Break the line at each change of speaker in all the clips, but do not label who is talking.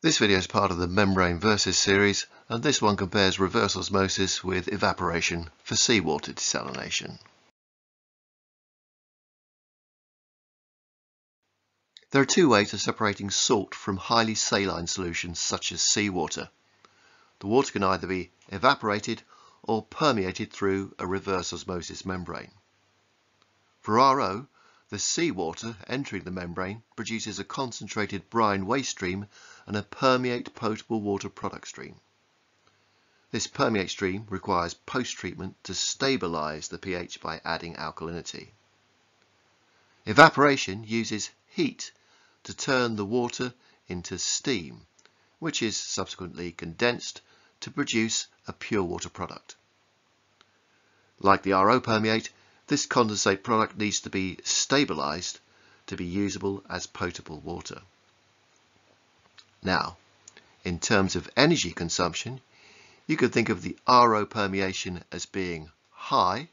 This video is part of the Membrane Versus series and this one compares reverse osmosis with evaporation for seawater desalination. There are two ways of separating salt from highly saline solutions such as seawater. The water can either be evaporated or permeated through a reverse osmosis membrane. For RO, the seawater entering the membrane produces a concentrated brine waste stream and a permeate potable water product stream. This permeate stream requires post-treatment to stabilize the pH by adding alkalinity. Evaporation uses heat to turn the water into steam, which is subsequently condensed to produce a pure water product. Like the RO permeate, this condensate product needs to be stabilized to be usable as potable water. Now, in terms of energy consumption, you could think of the RO permeation as being high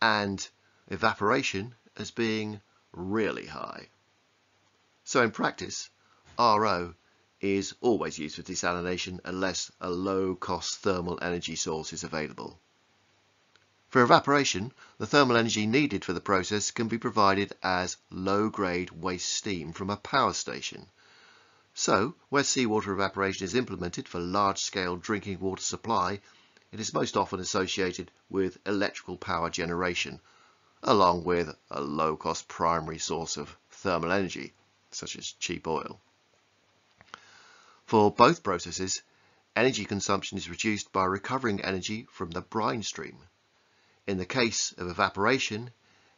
and evaporation as being really high. So in practice, RO is always used for desalination unless a low-cost thermal energy source is available. For evaporation, the thermal energy needed for the process can be provided as low-grade waste steam from a power station. So, where seawater evaporation is implemented for large-scale drinking water supply, it is most often associated with electrical power generation, along with a low-cost primary source of thermal energy, such as cheap oil. For both processes, energy consumption is reduced by recovering energy from the brine stream. In the case of evaporation,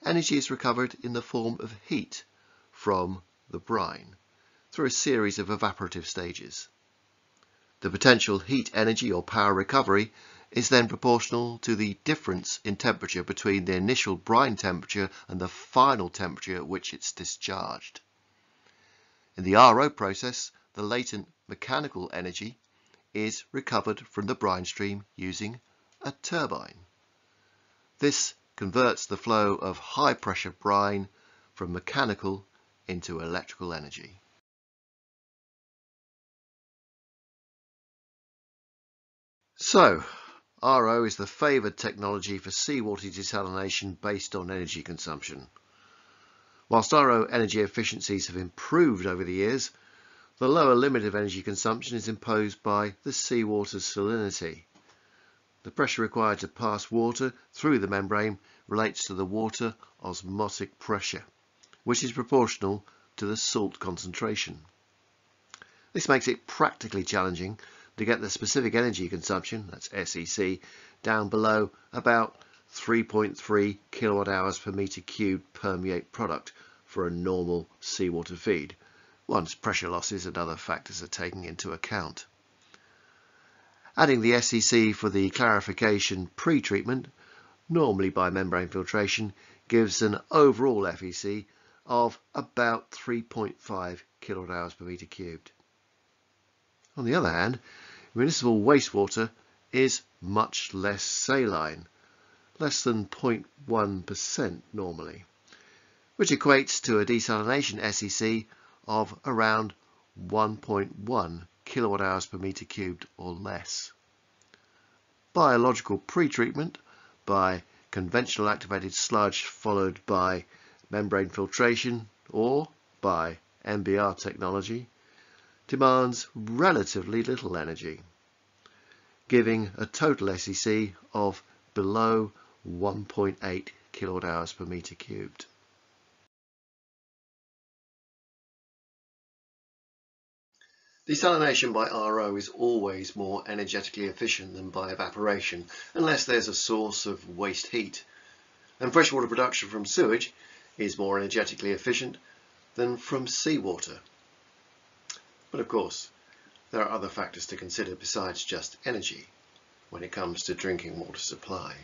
energy is recovered in the form of heat from the brine through a series of evaporative stages. The potential heat energy or power recovery is then proportional to the difference in temperature between the initial brine temperature and the final temperature at which it's discharged. In the RO process, the latent mechanical energy is recovered from the brine stream using a turbine. This converts the flow of high pressure brine from mechanical into electrical energy. So, RO is the favoured technology for seawater desalination based on energy consumption. Whilst RO energy efficiencies have improved over the years, the lower limit of energy consumption is imposed by the seawater's salinity. The pressure required to pass water through the membrane relates to the water osmotic pressure, which is proportional to the salt concentration. This makes it practically challenging to get the specific energy consumption, that's SEC, down below about 3.3 kilowatt hours per meter cubed permeate product for a normal seawater feed, once pressure losses and other factors are taken into account. Adding the SEC for the clarification pre-treatment, normally by membrane filtration, gives an overall SEC of about 3.5 kilowatt hours per meter cubed. On the other hand, municipal wastewater is much less saline, less than 0.1% normally, which equates to a desalination SEC of around 1.1 kilowatt hours per meter cubed or less. Biological pretreatment by conventional activated sludge followed by membrane filtration or by MBR technology demands relatively little energy, giving a total SEC of below 1.8 kilowatt hours per meter cubed. Desalination by RO is always more energetically efficient than by evaporation, unless there's a source of waste heat. And freshwater production from sewage is more energetically efficient than from seawater. But of course, there are other factors to consider besides just energy when it comes to drinking water supply.